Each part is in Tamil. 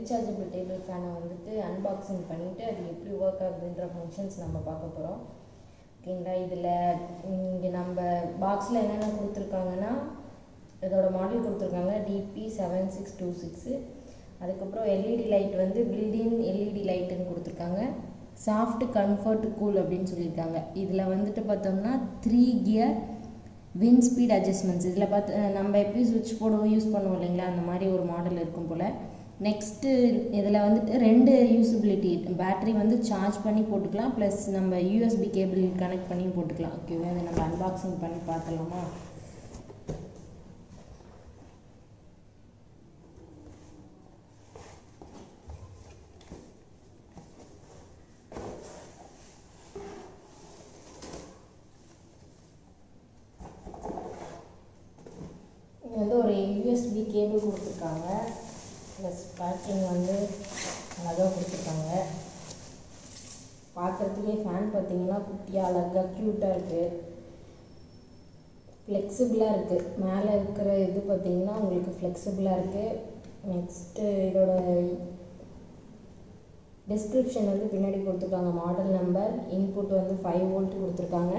ரீசார்ஜபிள் டேபிள் ஃபேனை வந்துட்டு அன்பாக்சிங் பண்ணிவிட்டு அது எப்படி ஒர்க் ஆகுதுன்ற ஃபங்க்ஷன்ஸ் நம்ம பார்க்க போகிறோம் ஓகேங்களா? இதில் இங்கே நம்ம பாக்ஸில் என்னென்ன கொடுத்துருக்காங்கன்னா இதோட மாடல் கொடுத்துருக்காங்க. DP seven six two six அதுக்கப்புறம் எல்இடி லைட் வந்து பில்டிங் எல்இடி லைட்டுன்னு கொடுத்துருக்காங்க. சாஃப்ட் கம்ஃபர்ட் கூல் அப்படின்னு சொல்லியிருக்காங்க. இதில் வந்துட்டு பார்த்தோம்னா three gear wind speed adjustments இதில் பார்த்து நம்ம எப்படி சுவிட்ச் போர்டும் யூஸ் பண்ணுவோம் இல்லைங்களா? அந்த மாதிரி ஒரு மாடல் இருக்கும் போல். நெக்ஸ்ட்டு இதில் வந்துட்டு ரெண்டு யூஸபிலிட்டி பேட்ரி வந்து சார்ஜ் பண்ணி போட்டுக்கலாம் ப்ளஸ் நம்ம யூஎஸ்பி கேபிள் கனெக்ட் பண்ணி போட்டுக்கலாம். ஓகேவா இதை நம்ம அன்பாக்சிங் பண்ணி பார்த்துலாமா இது வந்து ஒரு யூஎஸ்பி கேபிள் கொடுத்துருக்காங்க. ப்ளஸ் பேக்கிங் வந்து அழகாக கொடுத்துருக்காங்க. பார்க்குறதுக்கே ஃபேன் பார்த்தீங்கன்னா குட்டியாக அழகாக க்யூட்டாக இருக்குது ஃப்ளெக்சிபிளாக இருக்குது மேலே இருக்கிற இது பார்த்தீங்கன்னா உங்களுக்கு ஃப்ளெக்சிபிளாக இருக்குது நெக்ஸ்ட்டு இதோட டிஸ்கிரிப்ஷன் வந்து பின்னாடி கொடுத்துருக்காங்க. மாடல் நம்பர் இன்புட் வந்து ஃபைவ் வோல்ட் கொடுத்துருக்காங்க.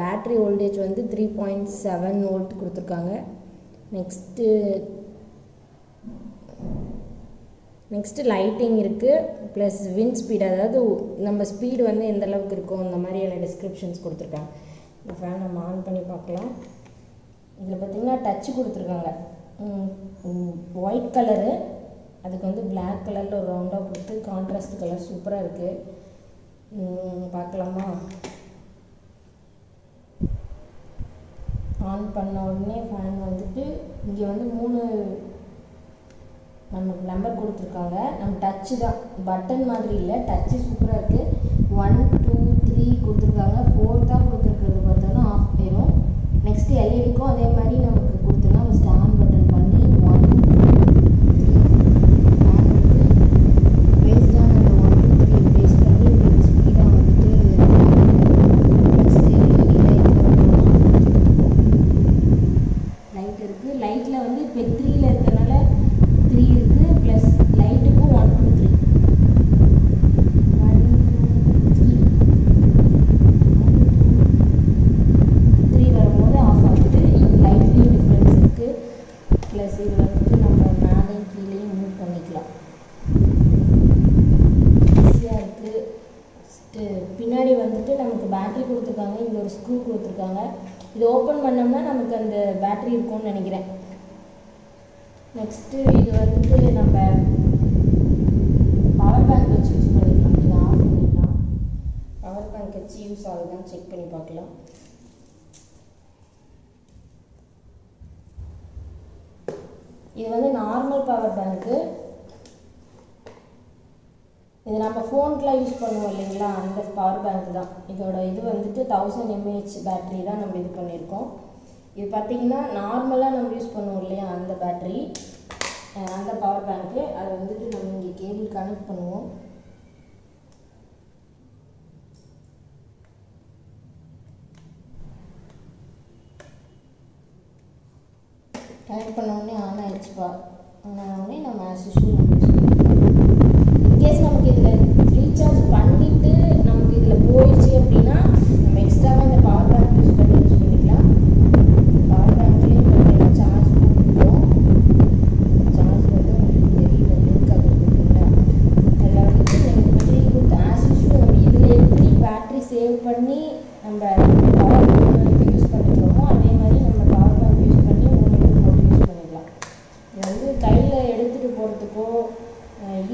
பேட்ரி வோல்டேஜ் வந்து த்ரீ பாயிண்ட் செவன் வோல்ட் கொடுத்துருக்காங்க. நெக்ஸ்ட்டு நெக்ஸ்ட்டு லைட்டிங் இருக்குது ப்ளஸ் வின் ஸ்பீடு அதாவது நம்ம ஸ்பீடு வந்து எந்த அளவுக்கு இருக்கும் அந்த மாதிரியான டிஸ்கிரிப்ஷன்ஸ் கொடுத்துருக்காங்க. இந்த ஃபேன் நம்ம ஆன் பண்ணி பார்க்கலாம். இதில் பார்த்திங்கன்னா டச்சு கொடுத்துருக்காங்க. ஒயிட் கலரு அதுக்கு வந்து பிளாக் கலரில் ஒரு ரவுண்டாக கொடுத்து கான்ட்ராஸ்ட் கலர் சூப்பராக இருக்குது பார்க்கலாமா? ஆன் பண்ண உடனே ஃபேன் வந்துட்டு இங்கே வந்து மூணு நமக்கு நம்பர் கொடுத்துருக்காங்க. நம்ம டச்சு தான். பட்டன் மாதிரி இல்லை. டச்சு சூப்பராக இருக்குது ஒன் டூ த்ரீ கொடுத்துருக்காங்க. ஃபோர் தான் கொடுத்துருக்கிறது பார்த்தோன்னா ஆஃப் ஆயிரும் நெக்ஸ்ட் எல்இடிக்கும் அதே மாதிரி நமக்கு கொடுத்துருக்காங்க ஃபஸ்ட் ஆன் பட்டன் பண்ணி ஒன் பேஸ்ட் ஆன் அந்த ஒன் டூ த்ரீ பேஸ்ட் பண்ணி உங்களுக்கு ஸ்பீடாக வந்துட்டு நெக்ஸ்ட் எல்இடி லைட் லைட் இருக்குது லைட்டில் வந்து இப்போ த்ரீயில் இருக்கனால த்ரீ இருக்குது plus லைட்டுக்கும் one two three one two three three வரும்போது ஆஃப் ஆகுது லைட்லேயும் டிஃப்ரென்ஸ் இருக்குது ப்ளஸ் இது வந்துட்டு நம்ம மேலேயும் கீழேயும் மூவ் பண்ணிக்கலாம் ஈஸியாக இருக்குது ஃபஸ்ட்டு பின்னாடி வந்துட்டு நமக்கு பேட்டரி கொடுத்துருக்காங்க இங்கே ஒரு ஸ்க்ரூ கொடுத்துருக்காங்க. இது ஓப்பன் பண்ணோம்னா நமக்கு அந்த பேட்டரி இருக்கும்னு நினைக்கிறேன். நெக்ஸ்ட்டு இது வந்து நம்ம பவர் பேங்க் வச்சு யூஸ் பண்ணிக்கலாம். இதை ஆஃப் பண்ணிக்கலாம். பவர் பேங்க் வச்சு யூஸ் ஆகுதான்னு செக் பண்ணி பார்க்கலாம். இது வந்து நார்மல் பவர் பேங்க்கு இது நம்ம ஃபோனுக்குலாம் யூஸ் பண்ணுவோம் இல்லைங்களா? அந்த பவர் பேங்க் தான். இதோட இது வந்துட்டு தௌசண்ட் எம்ஏஹெச் பேட்டரி தான் நம்ம இது பண்ணியிருக்கோம். இது பார்த்தீங்கன்னா நார்மலாக நம்ம யூஸ் பண்ணுவோம் இல்லையா? அந்த பேட்டரி அந்த பவர் பேங்க்கு அதை வந்துட்டு நம்ம இங்கே கேபிள் கனெக்ட் பண்ணுவோம். கனெக்ட் பண்ண உடனே ஆன் ஆயிடுச்சுப்பா. ஆன் ஆன உடனே நம்ம ஆஸ் நம்ம யூஸ் இன்கேஸ் நமக்கு இதில் ரீசார்ஜ் பண்ணிவிட்டு நமக்கு இதில் போயிடுச்சு அப்படின்னா நம்ம எக்ஸ்ட்ராவாக இந்த பவர் பேங்க் யூஸ் பண்ணி யூஸ் பண்ணிக்கலாம். பவர் பேங்க்லேயும் பார்த்தீங்கன்னா சார்ஜ் போட்டுருக்கோம்? சார்ஜ் மட்டும் உங்களுக்கு தெரியல லிங்க் அது இருக்குங்களா அதில் ஆஸ் யூஸ்வல் நம்ம இதில் எப்படி பேட்ரி சேவ் பண்ணி நம்ம பவர் யூஸ் பண்ணிக்கிறோமோ அதே மாதிரி நம்ம பவர் பேங்க் யூஸ் பண்ணி உங்களுக்கு போட்டு யூஸ் பண்ணிக்கலாம் இது வந்து கையில் எடுத்துகிட்டு போகிறதுக்கோ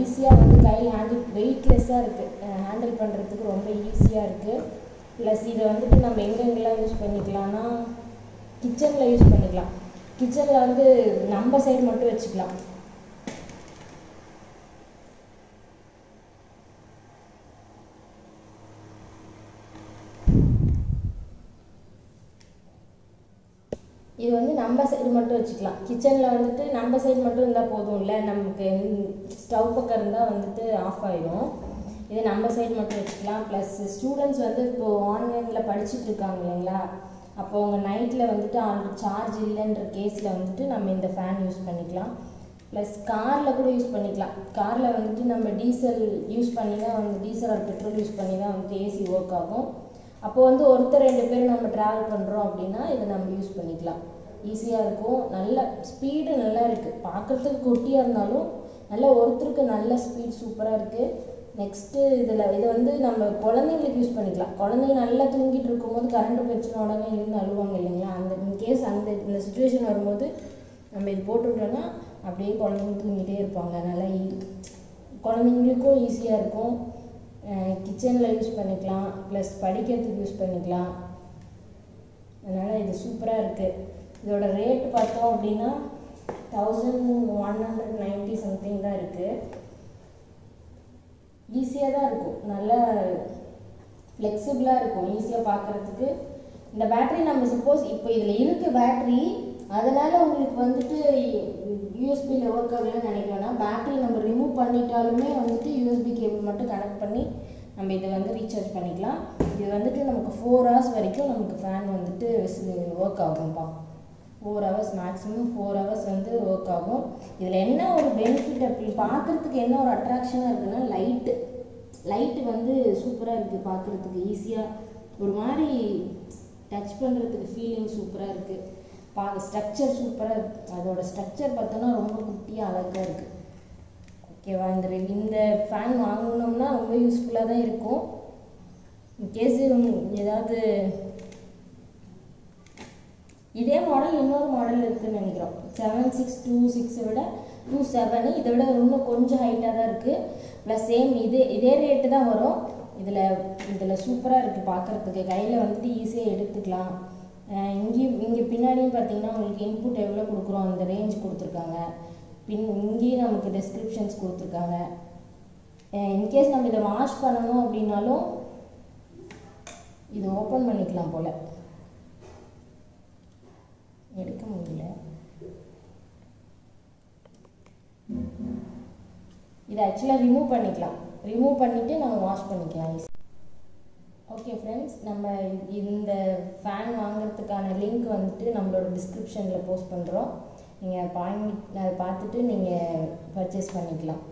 ஈஸியாக வந்து கையில் ஹேண்டில் வெயிட்லெஸ்ஸாக இருக்குது ஹேண்டில் பண்ணுறதுக்கு ரொம்ப ஈஸியாக இருக்குது ப்ளஸ் இதை வந்துட்டு நம்ம எங்கெங்கெல்லாம் யூஸ் பண்ணிக்கலாம்னா கிச்சனில் யூஸ் பண்ணிக்கலாம். கிச்சனில் வந்து நம்ம சைடு மட்டும் வச்சுக்கலாம். இது வந்து நம்ம சைடு மட்டும் வச்சுக்கலாம். கிச்சனில் வந்துட்டு நம்ம சைடு மட்டும் இருந்தால் போதும்ல நமக்கு ஸ்டவ் பக்கம் இருந்தால் வந்துட்டு ஆஃப் ஆயிடும் இது நம்ம சைடு மட்டும் வச்சுக்கலாம். ப்ளஸ் ஸ்டூடெண்ட்ஸ் வந்து இப்போது ஆன்லைனில் படிச்சுட்டு இருக்காங்க இல்லைங்களா? அப்போ அவங்க நைட்டில் வந்துட்டு ஆன் சார்ஜ் இல்லைன்ற கேஸில் வந்துட்டு நம்ம இந்த ஃபேன் யூஸ் பண்ணிக்கலாம். ப்ளஸ் காரில் கூட யூஸ் பண்ணிக்கலாம். காரில் வந்துட்டு நம்ம டீசல் யூஸ் பண்ணி தான் வந்து டீசல் ஆர் பெட்ரோல் யூஸ் பண்ணி தான் வந்துட்டு ஏசி ஒர்க் ஆகும். அப்போ வந்து ஒருத்தர் ரெண்டு பேர் நம்ம ட்ராவல் பண்ணுறோம் அப்படின்னா இதை நம்ம யூஸ் பண்ணிக்கலாம். ஈஸியாக இருக்கும். நல்ல ஸ்பீடு நல்லா இருக்குது பார்க்குறதுக்கு குட்டியாக இருந்தாலும் நல்ல ஒருத்தருக்கு நல்ல ஸ்பீட் சூப்பராக இருக்குது நெக்ஸ்ட்டு இதில் இதை வந்து நம்ம குழந்தைங்களுக்கு யூஸ் பண்ணிக்கலாம். குழந்தைங்க நல்லா தூங்கிட்டு இருக்கும்போது கரண்ட் பிரச்சனை உடனே இருந்து அழுவாங்க இல்லைங்களா? அந்த இன்கேஸ் அந்த இந்த சுச்சுவேஷன் வரும்போது நம்ம இது போட்டுவிட்டோன்னா அப்படியே குழந்தைங்க தூங்கிட்டே இருப்பாங்க. நல்லா e, குழந்தைங்களுக்கும் ஈஸியாக இருக்கும். கிச்சனில் யூஸ் பண்ணிக்கலாம். ப்ளஸ் படிக்கிறதுக்கு யூஸ் பண்ணிக்கலாம். அதனால் இது சூப்பராக இருக்குது இதோட ரேட் பார்த்தோம் அப்படின்னா thousand one hundred ninety something தான் இருக்குது ஈஸியாக தான் இருக்கும். நல்லா ஃப்ளெக்சிபிளாக இருக்கும் ஈஸியாக பார்க்குறதுக்கு இந்த பேட்டரி நம்ம சப்போஸ் இப்போ இதில் இருக்குது பேட்டரி அதனால் உங்களுக்கு வந்துட்டு யூஎஸ்பியில் ஒர்க் ஆகலன்னு நினைக்கிறோன்னா பேட்டரி நம்ம ரிமூவ் பண்ணிட்டாலுமே வந்துட்டு யூஎஸ்பி கேபிள் மட்டும் கனெக்ட் பண்ணி நம்ம இதை வந்து ரீசார்ஜ் பண்ணிக்கலாம். இது வந்துட்டு நமக்கு ஃபோர் ஹவர்ஸ் வரைக்கும் நமக்கு ஃபேன் வந்துட்டு work ஆகும்ப்பா. Four hours maximum four hours வந்து ஒர்க் ஆகும். இதில் என்ன ஒரு பெனிஃபிட் அப்படி பார்க்குறதுக்கு என்ன ஒரு அட்ராக்ஷனாக இருக்குன்னா லைட்டு லைட்டு வந்து சூப்பராக இருக்குது பார்க்குறதுக்கு ஈஸியாக ஒரு மாதிரி டச் பண்ணுறதுக்கு ஃபீலிங் சூப்பராக இருக்குது பார்க்க ஸ்ட்ரக்சர் சூப்பராக அதோட ஸ்ட்ரக்சர் பார்த்தோன்னா ரொம்ப குட்டியாக அழகாக இருக்குது ஓகேவா இந்த இந்த ஃபேன் வாங்கினோம்னா ரொம்ப யூஸ்ஃபுல்லாக தான் இருக்கும். இன்கேஸ் ஏதாவது இதே மாடல் இன்னொரு மாடல் இருக்குன்னு நினைக்கிறோம். செவன் சிக்ஸ் டூ சிக்ஸை விட டூ செவனு இதை விட இன்னும் கொஞ்சம் ஹைட்டாக தான் இருக்குது ப்ளஸ் சேம் இதே இதே ரேட்டு தான் வரும். இதில் இதில் சூப்பராக இருக்குது பார்க்குறதுக்கு. கையில் வந்துட்டு ஈஸியாக எடுத்துக்கலாம். இங்கேயும் இங்கே பின்னாடியும் பார்த்தீங்கன்னா உங்களுக்கு இன்புட் எவ்வளோ கொடுக்குறோம்? அந்த ரேஞ்ச் கொடுத்துருக்காங்க. பின் இங்கேயும் நமக்கு டெஸ்கிரிப்ஷன்ஸ் கொடுத்துருக்காங்க. இன்கேஸ் நம்ம இதை வாஷ் பண்ணணும் அப்படின்னாலும் இது ஓப்பன் பண்ணிக்கலாம் போல். எடுக்க முடியல. இதை ஆக்சுவலாக ரிமூவ் பண்ணிக்கலாம். ரிமூவ் பண்ணிவிட்டு நம்ம வாஷ் பண்ணிக்கலாம். ஓகே ஃப்ரெண்ட்ஸ் நம்ம இந்த ஃபேன் வாங்குறதுக்கான லிங்க் வந்துட்டு நம்மளோட டிஸ்கிரிப்ஷனில் போஸ்ட் பண்ணுறோம் நீங்கள் பாயிண்ட் அதை பார்த்துட்டு நீங்கள் பர்ச்சேஸ் பண்ணிக்கலாம்.